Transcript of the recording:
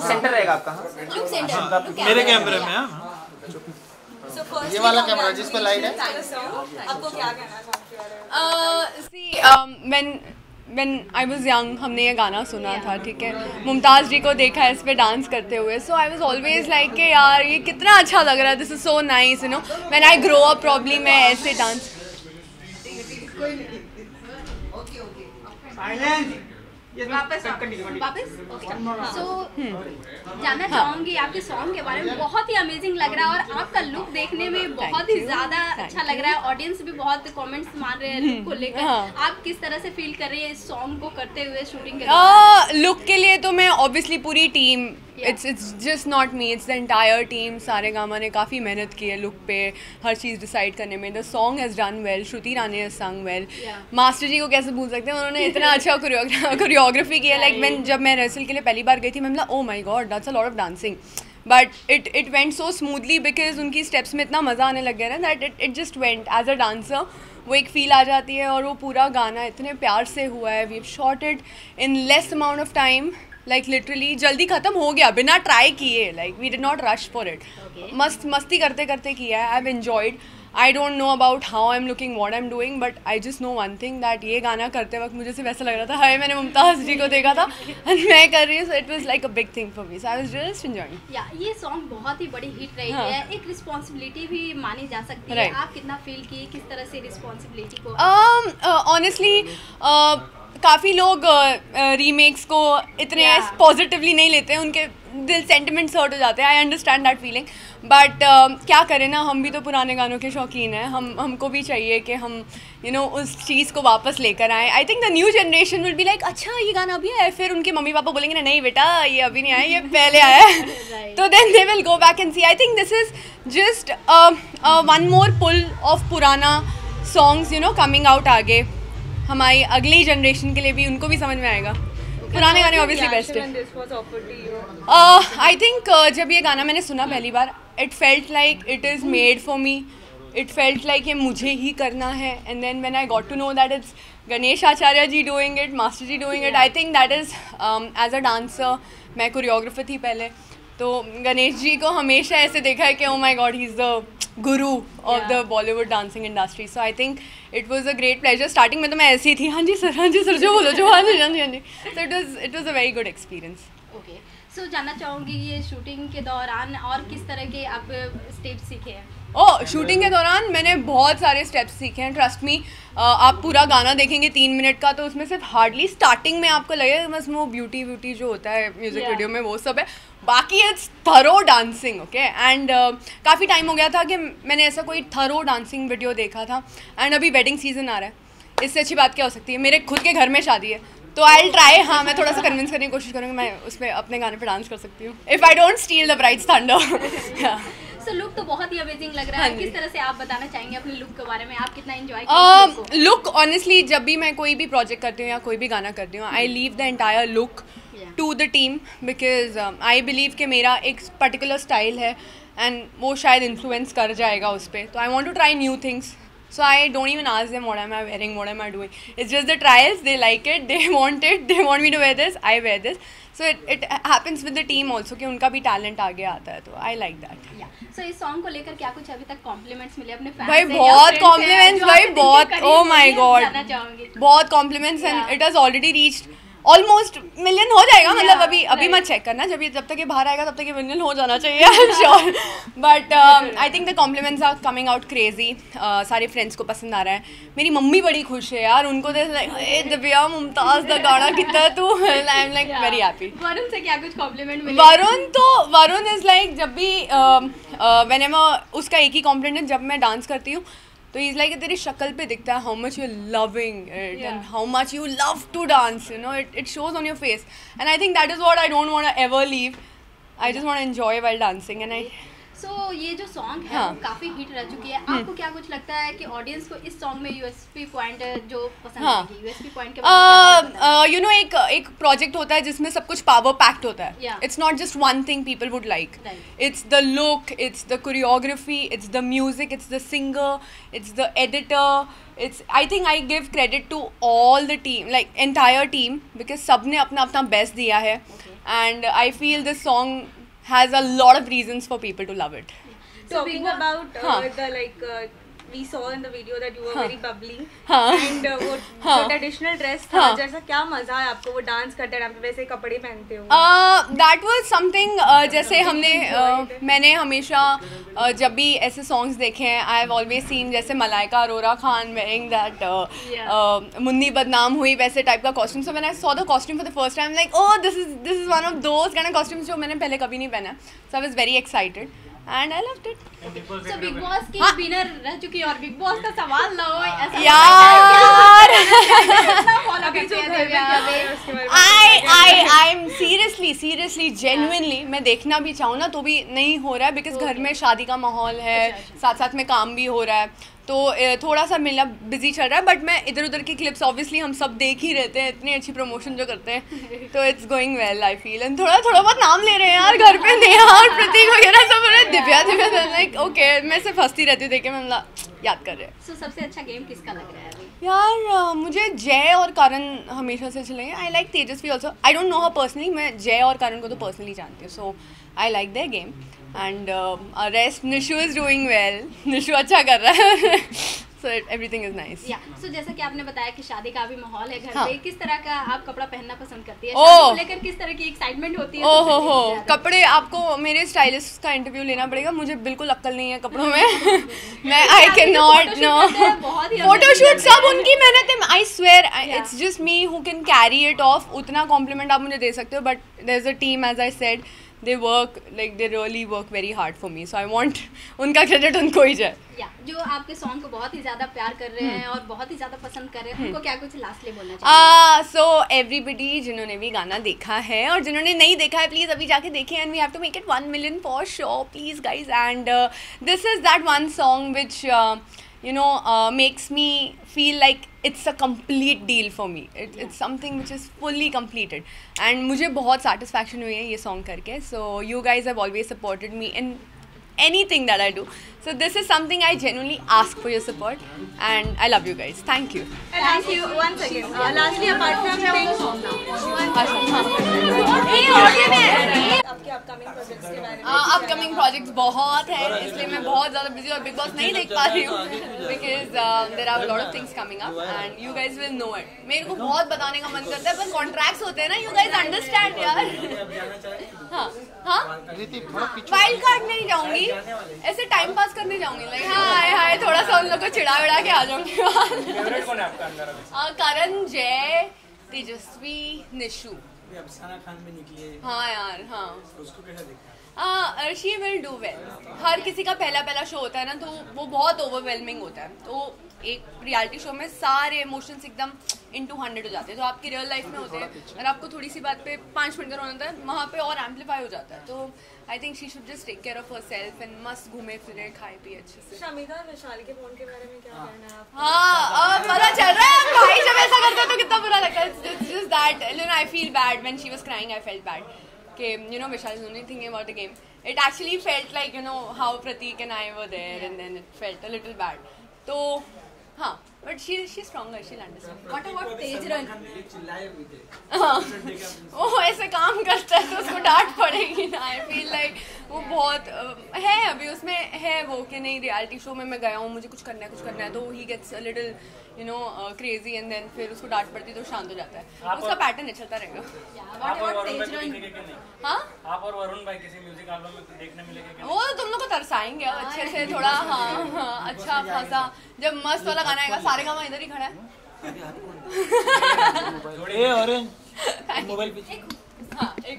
Look centre रहेगा आपका हाँ? लुक सेंटर मेरे कैमरे में हाँ। ये वाला कैमरा जिस पे लाइट है। आपको क्या कहना हो? Uh, see, um, when when I was young, हमने ये गाना सुना था ठीक है? मुमताज़ जी को देखा है इस पे डांस करते हुए। So I was always like कि यार ये कितना अच्छा लग रहा है this is so nice you know when I grow up probably मैं ऐसे डांस वापस वापस सो जानना चाहूँगी आपके सॉन्ग के बारे में बहुत ही अमेजिंग लग रहा है और आपका लुक देखने में बहुत ही ज़्यादा अच्छा लग रहा है। ऑडियंस भी बहुत कमेंट्स मार रहे हैं लुक को लेकर। हाँ। आप किस तरह से फील कर रहे हैं इस सॉन्ग को करते हुए शूटिंग लुक के लिए तो मैं ऑब्वियसली पूरी team it's it's just not me it's the entire team सारे गामा ने काफ़ी मेहनत की है लुक पे हर चीज़ डिसाइड करने में. The song has done well Shruti Rani has sung well master ji को कैसे भूल सकते हैं? उन्होंने इतना अच्छा कोरियोग्राफी किया. लाइक मैं जब मैं रेसल के लिए पहली बार गई थी मैं ओ my God that's a lot of dancing but it it went so smoothly because उनकी स्टेप्स में इतना मज़ा आने लग गया ना that it it just went as a dancer वो एक फील आ जाती है और वो पूरा गाना इतने प्यार से हुआ है. We shot it in less amount of time like literally जल्दी ख़त्म हो गया बिना ट्राई किए। Like we did not rush for it मस्त मस्ती करते करते किया है। I have enjoyed I don't know about how I am looking what I am doing but I just know one thing that ये गाना करते वक्त मुझे सिर्फ़ ऐसा लग रहा था हाय मैंने मुमताज़ जी को देखा था। एंड मैं कर रही हूँ so it was like a big thing for me so I was just enjoying या ये सॉन्ग बहुत ही बड़ी हिट रही हाँ। है। एक रिस्पॉन्सिबिलिटी भी मानी जा सकती है। आप कितना फील किए किस तरह से रिस्पॉन्सिबिलिटी को? ऑनेस्टली काफ़ी लोग रीमेक्स को इतने पॉजिटिवली नहीं लेते हैं उनके दिल सेंटिमेंट्स हर्ट हो जाते हैं I understand that feeling but क्या करें ना हम भी तो पुराने गानों के शौकीन हैं हम हमको भी चाहिए कि हम यू you नो know, उस चीज़ को वापस लेकर आएँ. I think the new generation will be like अच्छा ये गाना अभी आया है. फिर उनके मम्मी पापा बोलेंगे ना नहीं बेटा ये अभी नहीं आया ये पहले आया है. तो then they will go back and see I think this is just one more pull of पुराना songs you know coming out आगे. हमारी अगली जनरेशन के लिए भी उनको भी समझ में आएगा। पुराने गाने ऑब्वियसली बेस्ट है। आई थिंक जब ये गाना मैंने सुना पहली बार it felt like it is made for me it felt like ये मुझे ही करना है। And then when I got to know that it's Ganesh Acharya ji doing it master ji doing it I think that is as a dancer मैं choreographer थी पहले। तो गणेश जी को हमेशा ऐसे देखा है कि ओ my God he is the guru of the Bollywood dancing industry so I think it was a great pleasure starting में तो मैं ऐसी थी। हाँ जी सर हाँ जी सर जो बोलो जो हाँ जी हाँ जी हाँ जी। So it was it was a very good experience okay so जानना चाहूँगी ये शूटिंग के दौरान और किस तरह के आप स्टेप सीखे हैं? ओ शूटिंग के दौरान मैंने बहुत सारे स्टेप्स सीखे हैं ट्रस्ट मी आप पूरा गाना देखेंगे तीन मिनट का तो उसमें सिर्फ़ हार्डली स्टार्टिंग में आपको लगेगा बस वो ब्यूटी ब्यूटी जो होता है म्यूज़िक. वीडियो में वो सब है। बाकी it's thorough dancing okay and काफ़ी टाइम हो गया था कि मैंने ऐसा कोई थरो डांसिंग वीडियो देखा था। एंड अभी वेडिंग सीज़न आ रहा है। इससे अच्छी बात क्या हो सकती है? मेरे खुद के घर में शादी है। तो आई ट्राई हाँ मैं थोड़ा सा कन्विंस करने की कोशिश करूँगी मैं उस पर अपने गाने पर डांस कर सकती हूँ। If I don't steal the bride's thunder so look तो बहुत ही अमेजिंग लग रहा हाँ। है किस तरह से आप बताना चाहेंगे अपने लुक के बारे में? आप कितना एंजॉय लुक ऑनेस्टली जब भी मैं कोई भी प्रोजेक्ट करती हूँ या कोई भी गाना करती हूँ I leave the entire look to the team because I believe कि मेरा एक पर्टिकुलर स्टाइल है एंड वो शायद इन्फ्लुएंस कर जाएगा उस पर तो I want to try new things So I don't even ask them what am I wearing, what am I doing. It's just the trials. They like it. They want it. They want me to wear this. I wear this. So it, it happens with the team also कि उनका भी talent आगे आता है तो I like that. सो इस song को लेकर क्या कुछ अभी तक कॉम्प्लीमेंट्स मिले अपने फैंस भाई बहुत compliments, भाई बहुत, oh my God. बहुत compliments and Yeah. It has already reached almost million हो जाएगा मतलब Yeah, अभी अभी right. मत चेक करना जब ये जब तक ये बाहर आएगा तब तक ये मिलियन हो जाना चाहिए I am sure but I think the compliments are coming out crazy सारे फ्रेंड्स को पसंद आ रहा है। मेरी मम्मी बड़ी खुश है यार उनको तो दिव्या मुमताज़ द गाना कितना तू I am like very happy Varun से क्या कुछ कॉम्प्लीमेंट मिले? वरुण तो वरुण इज़ लाइक जब भी मैंने उसका एक ही कॉम्प्लीमेंट जब मैं डांस करती हूँ तो इज़ लाइक तेरी शक्ल पे दिखता है how much you loving it and how much you love to dance you know it it shows on your face and I think that is what I don't want ever leave I just want enjoy while dancing and I so ये जो song है काफ़ी hit रह चुकी है। आपको क्या कुछ लगता है कि ऑडियंस को इस सॉन्ग में यूएसपी पॉइंट जो पसंद हाँ. यूएसपी पॉइंट के बारे में यू नो एक एक प्रोजेक्ट होता है जिसमें सब कुछ पावर पैक्ट होता है। It's not just one thing people would like it's the look it's the choreography it's the music it's the singer it's the editor it's I think I give credit to all the team like entire team because सबने अपना अपना best दिया है। And I feel this song has a lot of reasons for people to love it. Talking about uh, Huh. the like uh, we saw in the video that you were very bubbly हाँ. and uh, वो हाँ. Traditional dress था हाँ. जैसा क्या मज़ा है आपको वो डांस करते टाइम पे वैसे कपड़े पहनते हो? Uh, that was something uh, जैसे हमने uh, मैंने हमेशा uh, जब भी ऐसे सॉन्ग्स देखे हैं आई हैव ऑलवेज सीन जैसे मलाइका अरोरा खान वेयरिंग दैट मुन्नी बदनाम हुई वैसे टाइप का कॉस्ट्यूम सो मैंने I saw the costume for the first time like oh this is this is one of those kind of costumes जो मैंने पहले कभी नहीं पहना. So I was very excited and I loved it so Bigg Boss की हाँ. Winner रह चुकी है और बिग बॉस का सवाल ना हो ऐसा यार। हैं I I I am seriously seriously genuinely मैं देखना भी चाहूँ ना तो भी नहीं हो रहा है बिकॉज़ घर में शादी का माहौल है साथ साथ में काम भी हो रहा है। तो थोड़ा सा मिलना बिज़ी चल रहा है बट मैं इधर उधर की क्लिप्स ऑब्वियसली हम सब देख ही रहते हैं इतनी अच्छी प्रमोशन जो करते हैं तो it's going well I feel and थोड़ा थोड़ा बहुत नाम ले रहे हैं यार घर पे नेहा और प्रतीक वगैरह सब दिव्या दिव्या लाइक ओके मैं सिर्फ़ हंसती रहती हूँ देख के मैं मतलब याद कर रहे हैं। So सबसे अच्छा गेम किसका लग रहा है अभी? यार मुझे जय और करण हमेशा से चले I like Tejasswi also I don't know her personally मैं जय और करण को तो पर्सनली जानती हूँ so I like their game and rest Nishu is doing well Nishu अच्छा कर रहा है सो एवरीथिंग इज़ नाइस या सो जैसा कि आपने बताया कि शादी का भी माहौल है घर हाँ। पे किस तरह का आप कपड़ा पहनना पसंद करती है? को लेकर किस तरह की एक्साइटमेंट होती है? ओ हो हो? कपड़े आपको मेरे स्टाइलिस्ट का इंटरव्यू लेना पड़ेगा। मुझे बिल्कुल अक्ल नहीं है कपड़ों में। मैं I can not know photoshoot सब उनकी मेहनत है। I swear it's just me who can carry it off उतना कॉम्प्लीमेंट आप मुझे दे सकते हो but there is a team as I said they work like they really work very hard for me so I want उनका credit उनको ही जाए. या जो आपके सॉन्ग को बहुत ही ज़्यादा प्यार कर रहे। हैं और बहुत ही ज़्यादा पसंद कर रहे हैं उनको क्या कुछ लास्टली बोलना चाहिए? सो एवरीबडी जिन्होंने भी गाना देखा है और जिन्होंने नहीं देखा है प्लीज़ अभी जाके देखें and we have to make it one million for sure please guys and this is that one song which you know uh, makes me feel like it's a complete deal for me it, it's something which is fully completed and मुझे बहुत satisfaction हुई है ये song करके so you guys have always supported me in anything that I do so this is something I genuinely ask for your support and I love you guys thank you Thank you one second. Uh, lastly, apart from things, upcoming projects बहुत हैं इसलिए मैं बहुत ज़्यादा busy और big boss नहीं देख पा रही हूँ there are lot of things coming up and you guys will know it मेरे को बहुत बताने का मन करता है पर कॉन्ट्रैक्ट्स होते हैं ना यू गाइज़ अंडरस्टैंड यार। हाँ हाँ? वाइल्ड कार्ड नहीं जाऊँगी। ऐसे टाइम पास करने जाऊँगी लाइक हाय हाय थोड़ा सा उन लोग को चिढ़ा विड़ा के आ जाऊँगी है हाँ, करण जय तेजस्वी निशु। खान में निकली हाँ। यार हाँ। उसको कैसा देखा? हाँ शी विल डू वेल हर किसी का पहला पहला शो होता है ना तो वो बहुत ओवरवेलमिंग होता है। तो एक रियलिटी शो में सारे इमोशंस एकदम इनटू हंड्रेड हो जाते हैं। जो आपकी रियल लाइफ में होते हैं। और आपको थोड़ी सी बात पे पाँच मिनट का रोना होता है वहाँ पे और एम्पलीफाई हो जाता है। तो I think she should just take care of herself and मस्त घूमे फिरे खाए पिए अच्छे से। शमिका और विशाल के फ़ोन के बारे में क्या कहना है हाँ अब पता चल रहा है भाई जब ऐसा करते हैं तो कितना बुरा लगता है। It's just that you know I feel bad. When she was crying Felt you know Vishal is only thinking about the game it actually felt like you know how Pratik and I were there and then it felt a little bad. तो हाँ What about तेजरन चिल्लाए भी हाँ। वो ऐसे काम करता है तो उसको डांट पड़ेगी ना। आई फील लाइक वो बहुत है अभी उसमें है वो कि नहीं रियलिटी शो में मैं गया हूँ मुझे कुछ करना है कुछ करना है तो he gets a little you know crazy and then फिर उसको डांट पड़ती है तो शांत हो जाता है। उसका पैटर्न है चलता रहेगा। नहीं? हाँ? आप और वरुण भाई किसी म्यूज़िक एल्बम में देखने मिलेंगे वो तो तुम लोग को तरसाएँगे अच्छे से थोड़ा हाँ हाँ। अच्छा खासा। जब मस्त वाला गाना आएगा सारे गाँव इधर ही खड़ा है। ए ऑरेंज। मोबाइल पीछे। हाँ एक